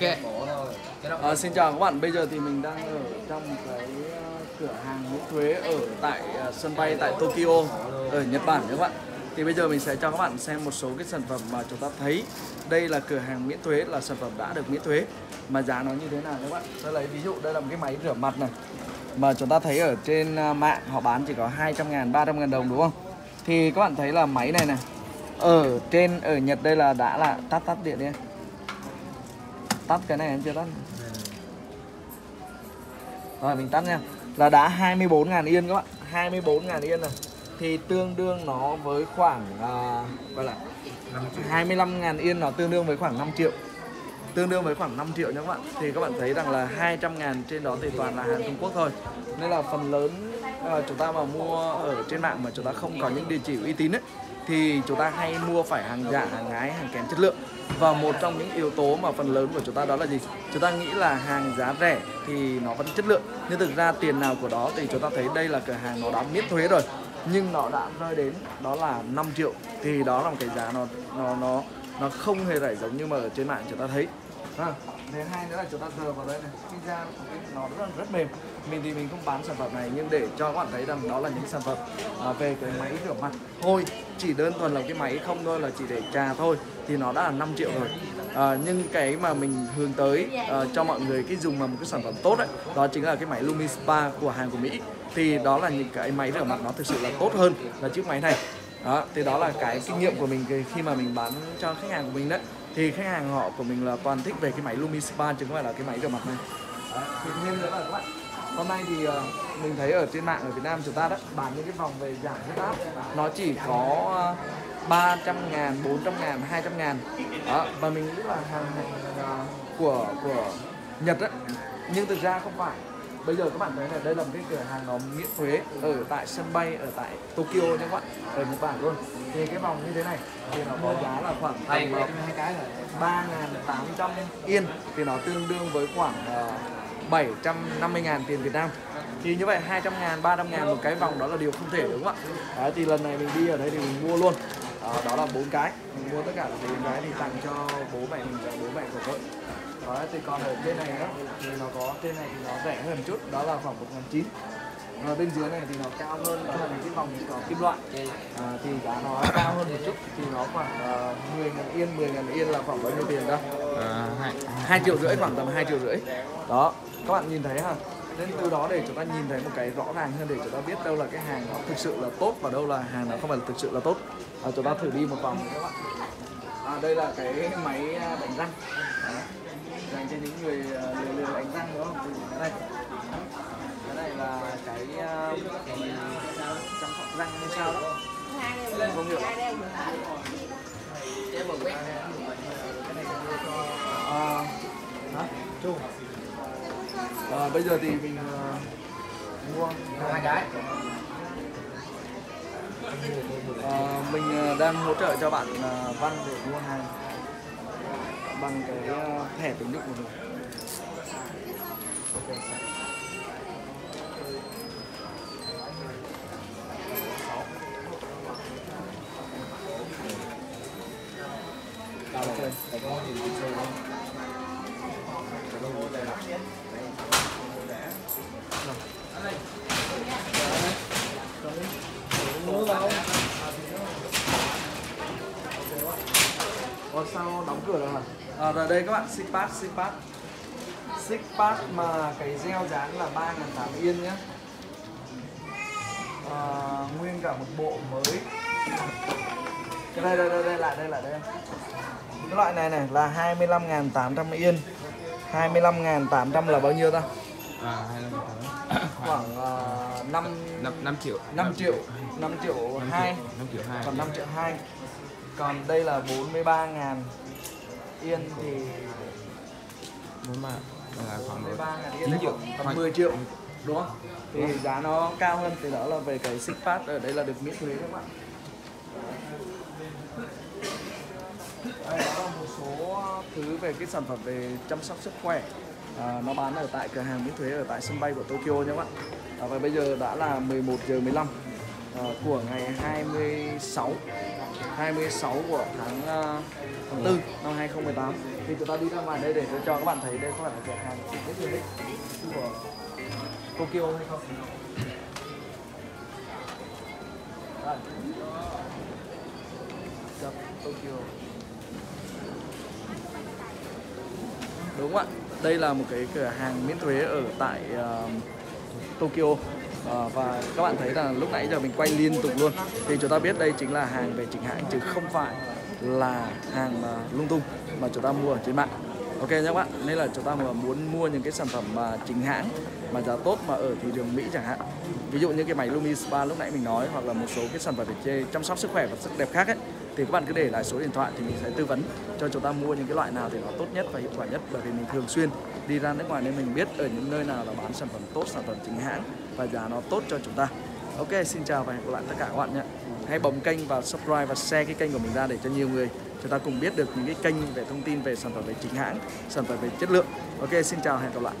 kệ À, xin chào các bạn, bây giờ thì mình đang ở trong cái ờ, cửa hàng miễn thuế ở tại ờ, sân bay tại Tokyo ở Nhật Bản các bạn. Thì bây giờ mình sẽ cho các bạn xem một số cái sản phẩm mà chúng ta thấy. Đây là cửa hàng miễn thuế là sản phẩm đã được miễn thuế mà giá nó như thế nào các bạn. Tôi lấy ví dụ đây là một cái máy rửa mặt này mà chúng ta thấy ở trên ờ, mạng họ bán chỉ có 200 ngàn, 300 ngàn đồng đúng không? Thì các bạn thấy là máy này này ở trên ở Nhật đây là đã là tắt tắt điện đi. Tắt cái này em chưa tắt. Rồi mình tắt nha. Là đã 24 ngàn yên các bạn. 24 ngàn yên này thì tương đương nó với khoảng à, gọi là 25 ngàn yên nó tương đương với khoảng 5 triệu. Tương đương với khoảng 5 triệu nha các bạn. Thì các bạn thấy rằng là 200 ngàn trên đó thì toàn là hàng Trung Quốc thôi. Nên là phần lớn à, chúng ta mà mua ở trên mạng mà chúng ta không có những địa chỉ uy tín ấy thì chúng ta hay mua phải hàng giả, hàng nhái, hàng kém chất lượng. Và một trong những yếu tố mà phần lớn của chúng ta đó là gì? Chúng ta nghĩ là hàng giá rẻ thì nó vẫn chất lượng. Nhưng thực ra tiền nào của đó thì chúng ta thấy đây là cửa hàng nó đã miễn thuế rồi. Nhưng nó đã rơi đến đó là 5 triệu. Thì đó là một cái giá nó nó nó nó không hề rẻ giống như mà ở trên mạng chúng ta thấy. Vâng, thứ hai nữa là chúng ta rờ vào đây này. Khi ra nó rất rất mềm. Mình thì mình không bán sản phẩm này nhưng để cho các bạn thấy rằng đó là những sản phẩm à, về cái máy rửa mặt thôi. Chỉ đơn thuần là cái máy không thôi là chỉ để trà thôi thì nó đã là 5 triệu rồi. À, nhưng cái mà mình hướng tới à, cho mọi người cái dùng mà một cái sản phẩm tốt đấy đó chính là cái máy Lumi Spa của hàng của Mỹ. Thì đó là những cái máy rửa mặt nó thực sự là tốt hơn là chiếc máy này đó thì đó là cái kinh nghiệm của mình khi mà mình bán cho khách hàng của mình đấy. Thì khách hàng họ của mình là toàn thích về cái máy Lumi Spa chứ không phải là cái máy rửa mặt này. Đó. thì thêm nữa là các bạn. Hôm nay thì uh, mình thấy ở trên mạng ở Việt Nam chúng ta đó bán những cái vòng về giảm huyết áp. Nó chỉ có ờ, uh, 300 ngàn, 400 ngàn, 200 ngàn. Đó. và mình nghĩ là hàng, hàng uh, ờ, của của Nhật á. Nhưng thực ra không phải bây giờ các bạn thấy là đây là một cái cửa hàng nó miễn thuế ở tại sân bay ở tại Tokyo nha các bạn ở Nhật Bản luôn. Thì cái vòng như thế này thì nó có giá là khoảng tầm hai cái là ba tám trăm yên thì nó tương đương với khoảng uh, 750 ngàn tiền Việt Nam. Thì như vậy 200 ngàn, 300 ngàn một cái vòng đó là điều không thể đúng không ạ? Đấy, thì lần này mình đi ở đây thì mình mua luôn đó, đó là bốn cái. Mình mua tất cả bốn cái thì tặng cho bố mẹ mình và bố mẹ của vợ. Đó thì còn ở trên này đó thì nó có trên này thì nó rẻ hơn chút đó là khoảng một ngàn chín. Và bên dưới này thì nó cao hơn đó là cái vòng có kim loại. À, thì giá nó cao hơn một chút thì nó khoảng uh, 10 ngàn yên 10 ngàn yên là khoảng bao nhiêu tiền đâu à, triệu rưỡi khoảng tầm 2 triệu rưỡi. Đó các bạn nhìn thấy ha nên từ đó để chúng ta nhìn thấy một cái rõ ràng hơn để chúng ta biết đâu là cái hàng nó thực sự là tốt và đâu là hàng nó không phải là thực sự là tốt. À, chúng ta thử đi một vòng. Các bạn à, đây là cái máy à, đánh răng. Dành cho những người à, lười lười đánh răng đúng không? Đây. Cái này là cái uh, chăm sóc răng như sao đó. Không hiểu. À, hả? Chung bây giờ thì mình uh, mua hai cái. À, mình uh, đang hỗ trợ cho bạn uh, Văn để mua hàng. Bằng cái uh, thẻ tín dụng của mình. Okay. Okay. Ủa sao đóng cửa rồi hả? À, rồi đây các bạn, pass Xích pass mà cái gel dáng là 3 8 yên nhá. À, Nguyên cả một bộ mới. Cái đây, đây, đây, đây, lại đây, lại đây. Cái loại này này là 25.800 yên. 25.800 là bao nhiêu ta? À, 25 khoảng uh, 5, 5, 5 triệu. 5 triệu. 5 triệu 2 5 triệu 2 còn 5 triệu 2 còn đây là 43 ngàn yên thì Đúng mà là khoảng 43 ngàn yên 9 thì triệu. khoảng tầm 10 triệu. đúng không? Thì giá nó cao hơn thì đó là về cái xích phát ở đây là được miễn thuế các bạn. Đây đó là một số thứ về cái sản phẩm về chăm sóc sức khỏe. À, nó bán ở tại cửa hàng miễn thuế ở tại sân bay của Tokyo nha các bạn. À, và bây giờ đã là 11 giờ 15 à, của ngày 26 26 của tháng uh, tháng 4 năm 2018 thì chúng ta đi ra ngoài đây để cho các bạn thấy đây có phải là cửa hàng cái gì đấy của Tokyo hay không? Đây. Tokyo. Đúng ạ? Đây là một cái cửa hàng miễn thuế ở tại uh, Tokyo. À, và các bạn thấy là lúc nãy giờ mình quay liên tục luôn. Thì chúng ta biết đây chính là hàng về chính hãng chứ không phải là hàng ờ, lung tung mà chúng ta mua ở trên mạng. Ok nhé các bạn nên là chúng ta mà muốn mua những cái sản phẩm ờ, mà chính hãng mà giá tốt mà ở thị trường Mỹ chẳng hạn. Ví dụ như cái máy Lumi Spa lúc nãy mình nói hoặc là một số cái sản phẩm về chăm sóc sức khỏe và sắc đẹp khác ấy thì các bạn cứ để lại số điện thoại thì mình sẽ tư vấn cho chúng ta mua những cái loại nào thì nó tốt nhất và hiệu quả nhất. Bởi vì mình thường xuyên đi ra nước ngoài nên mình biết ở những nơi nào là bán sản phẩm tốt, sản phẩm chính hãng và giá nó tốt cho chúng ta. Ok, xin chào và hẹn gặp lại tất cả các bạn nhé. Hãy bấm kênh và subscribe và share cái kênh của mình ra để cho nhiều người, chúng ta cùng biết được những cái kênh về thông tin về sản phẩm về chính hãng, sản phẩm về chất lượng. Ok, xin chào hẹn gặp lại.